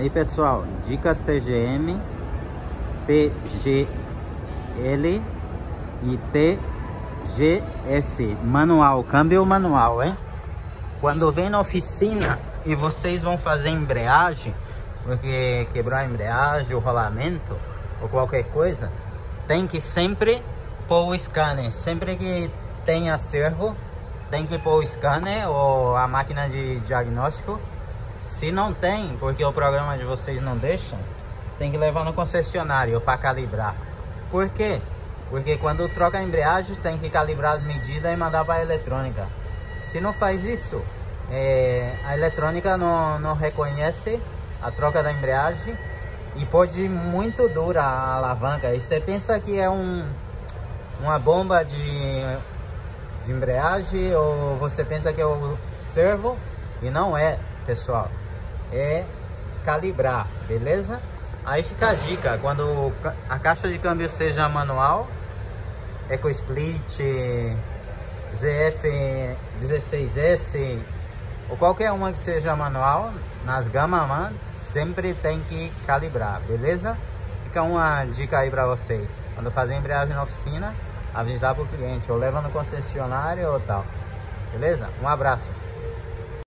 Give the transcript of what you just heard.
Aí pessoal, dicas TGM, TGL e TGS, manual, câmbio manual, hein? Quando vem na oficina e vocês vão fazer embreagem, porque quebrou a embreagem, o rolamento ou qualquer coisa, tem que sempre pôr o scanner. Sempre que tem acervo, tem que pôr o scanner ou a máquina de diagnóstico. Se não tem, porque o programa de vocês não deixa, tem que levar no concessionário para calibrar. Por quê? Porque quando troca a embreagem, tem que calibrar as medidas e mandar para a eletrônica. Se não faz isso, é, a eletrônica não, não reconhece a troca da embreagem e pode ir muito dura a alavanca. E você pensa que é um, uma bomba de, de embreagem ou você pensa que é o servo e não é, pessoal. É calibrar, beleza? Aí fica a dica, quando a caixa de câmbio seja manual, EcoSplit, ZF16S, ou qualquer uma que seja manual, nas gamas man, sempre tem que calibrar, beleza? Fica uma dica aí para vocês. Quando fazer embreagem na oficina, avisar para o cliente, ou leva no concessionário ou tal. Beleza? Um abraço.